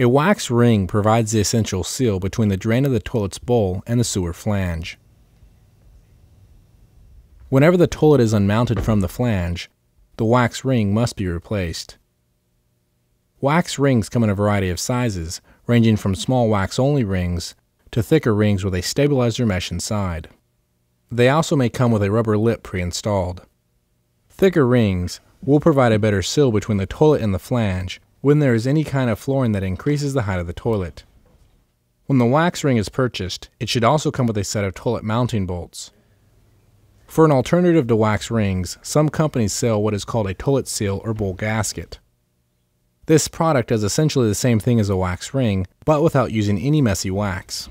A wax ring provides the essential seal between the drain of the toilet's bowl and the sewer flange. Whenever the toilet is unmounted from the flange, the wax ring must be replaced. Wax rings come in a variety of sizes, ranging from small wax-only rings to thicker rings with a stabilizer mesh inside. They also may come with a rubber lip pre-installed. Thicker rings will provide a better seal between the toilet and the flange when there is any kind of flooring that increases the height of the toilet. When the wax ring is purchased, it should also come with a set of toilet mounting bolts. For an alternative to wax rings, some companies sell what is called a toilet seal or bowl gasket. This product is essentially the same thing as a wax ring, but without using any messy wax.